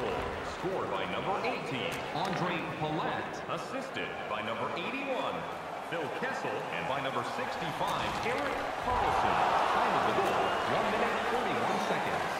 Goal scored by number 18. Andre Palat. Assisted by number 81, Phil Kessel, and by number 65, Erik Karlsson. Time of the goal, 1 minute 41 seconds.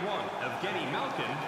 41, Evgeny Malkin.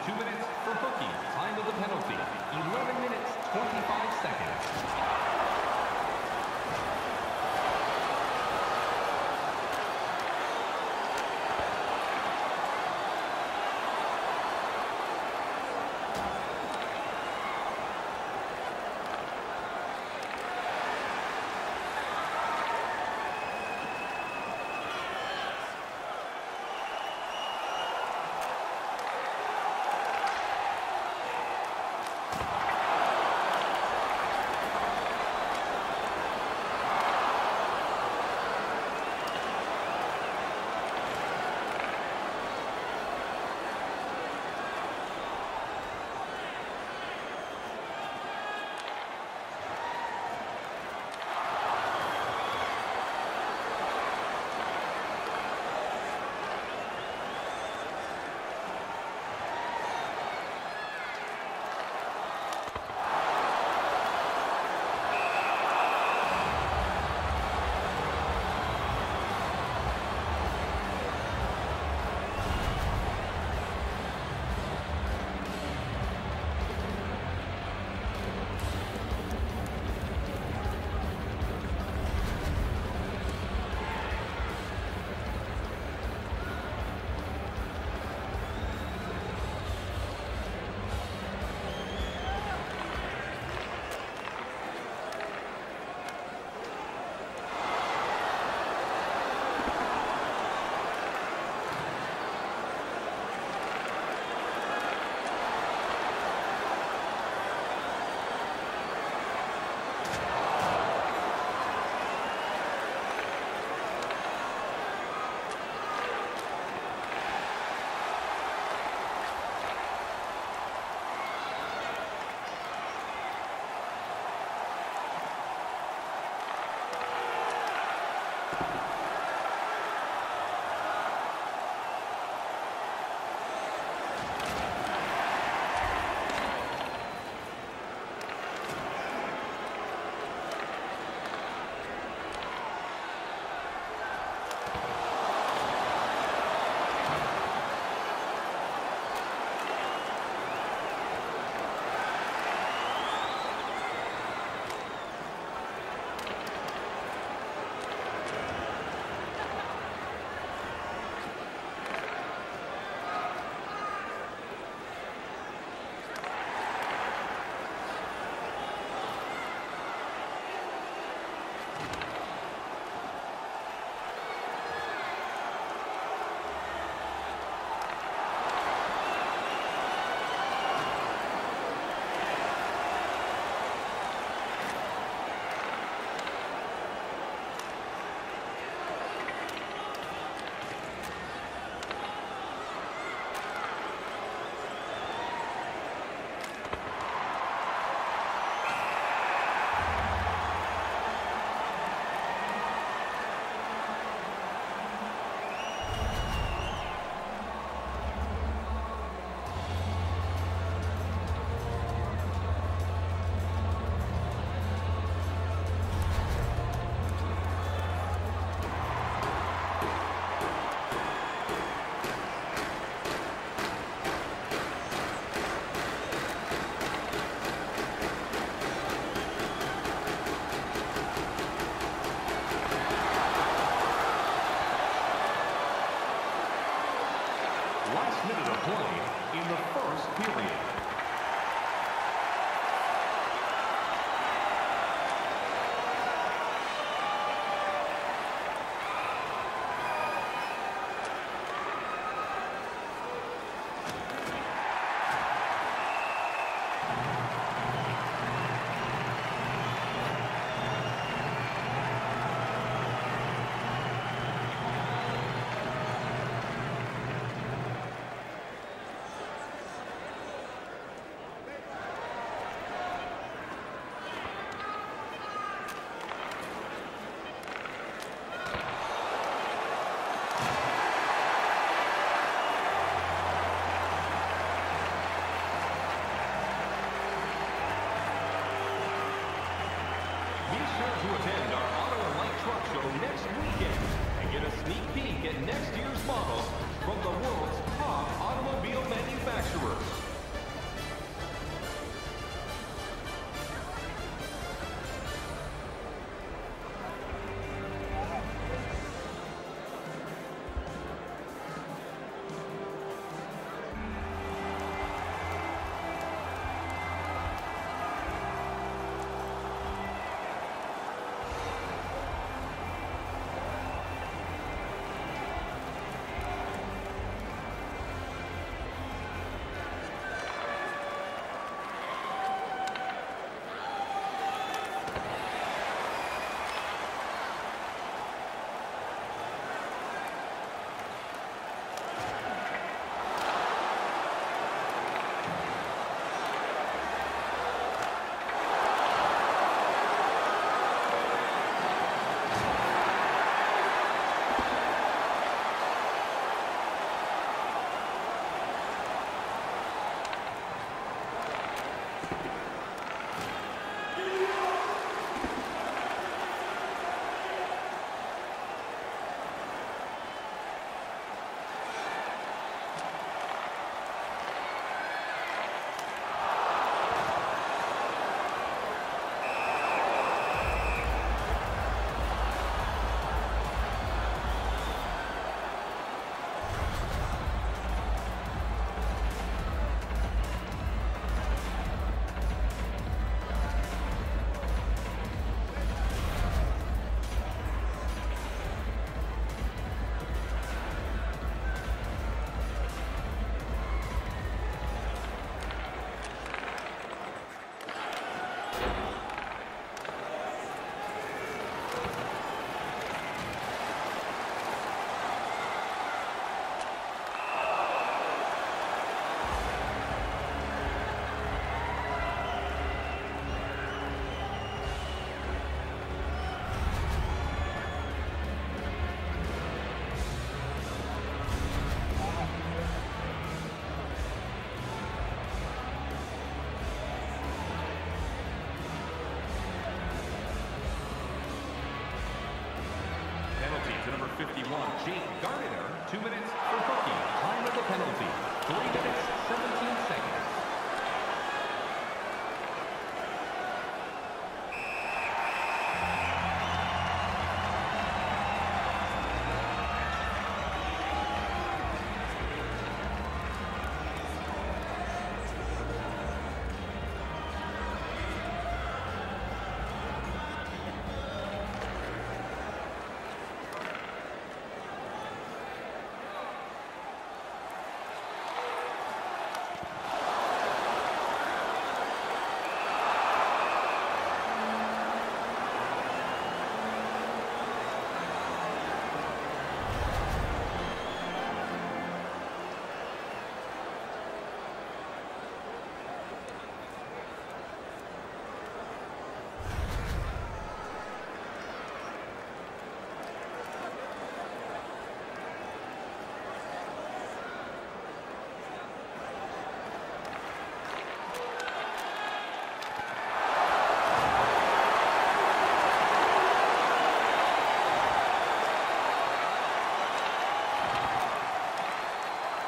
Two minutes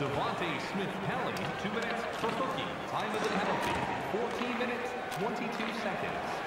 Devante Smith-Pelly, 2 minutes for Hookie. Time of the penalty, 14 minutes, 22 seconds.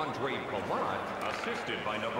Andre Palat, assisted by number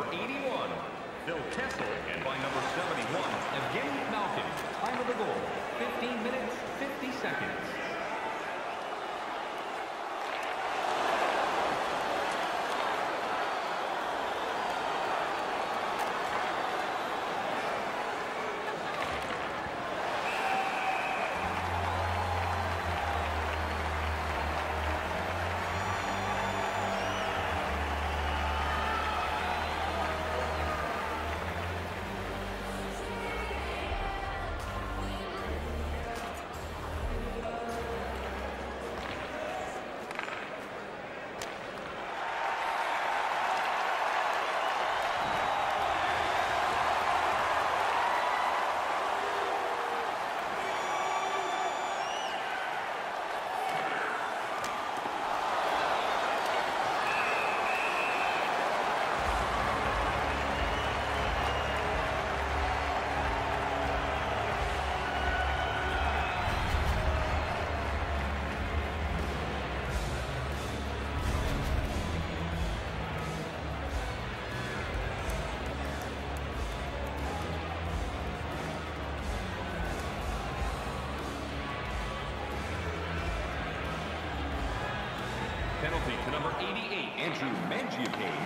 Andrew Mangiapane,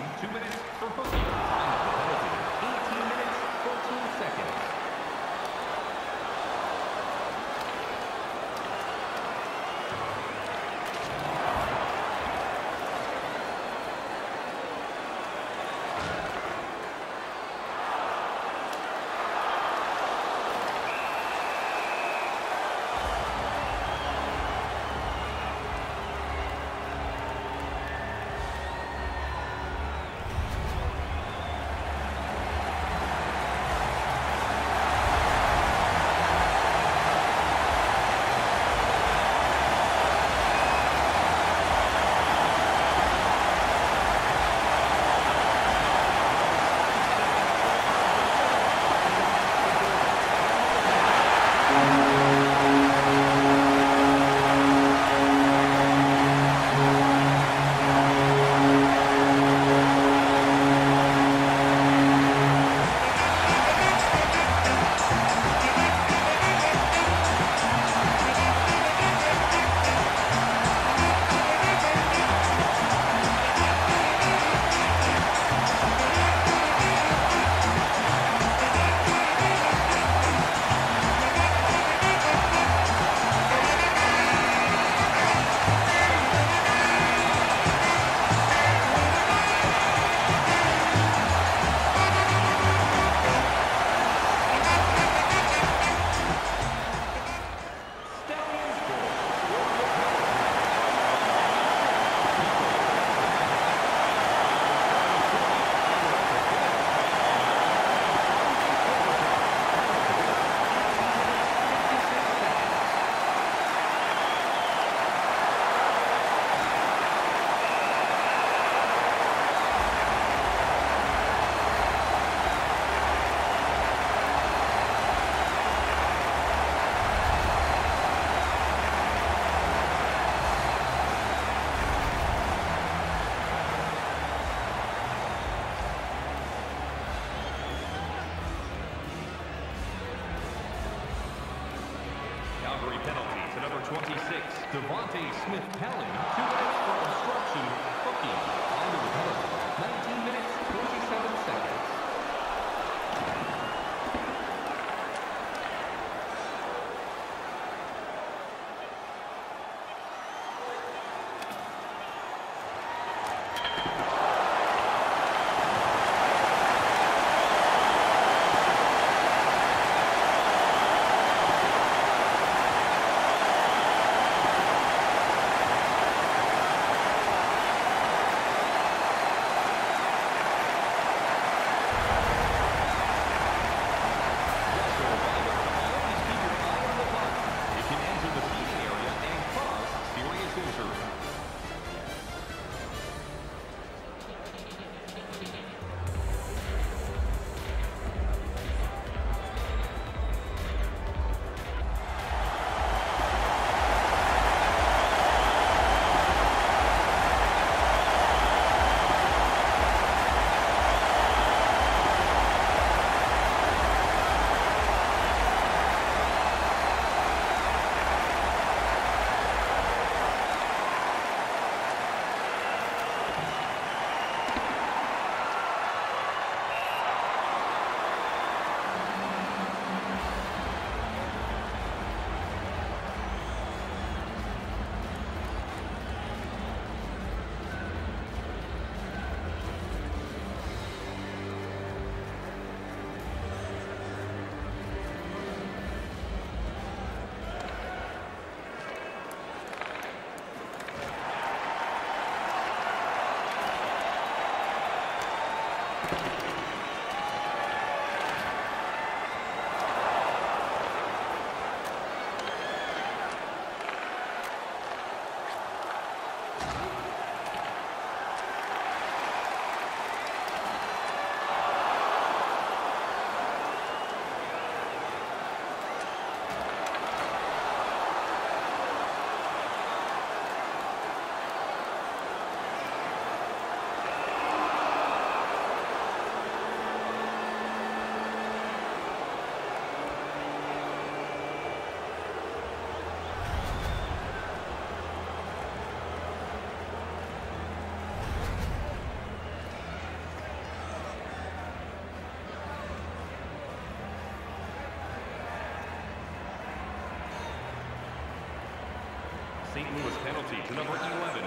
Louis to number 11,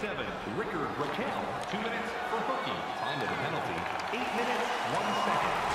67, Rickard Rakell. Two minutes for hooking. Time of the penalty, eight minutes, one second.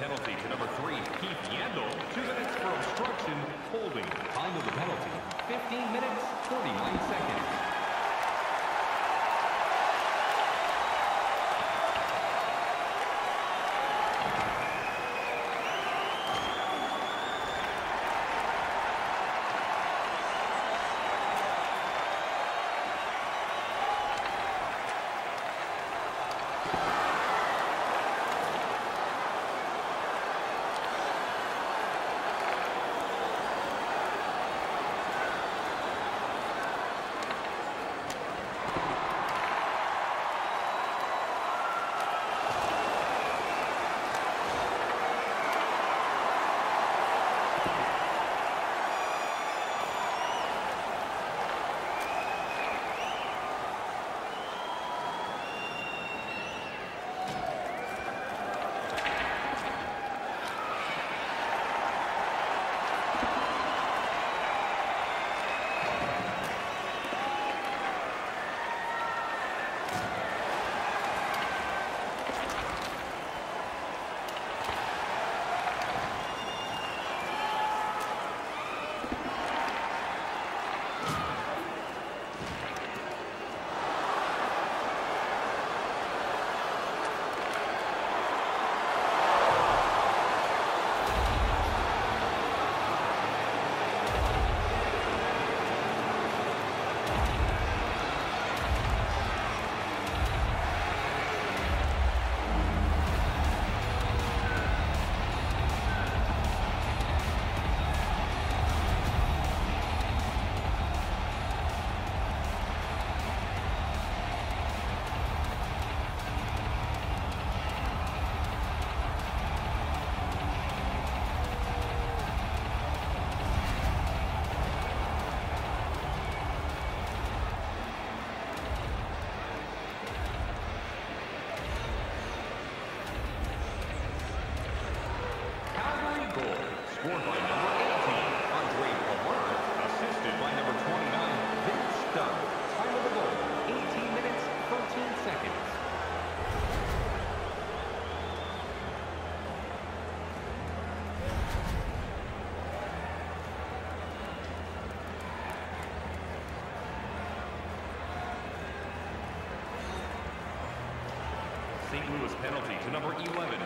Penalty to number 11,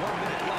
One minute.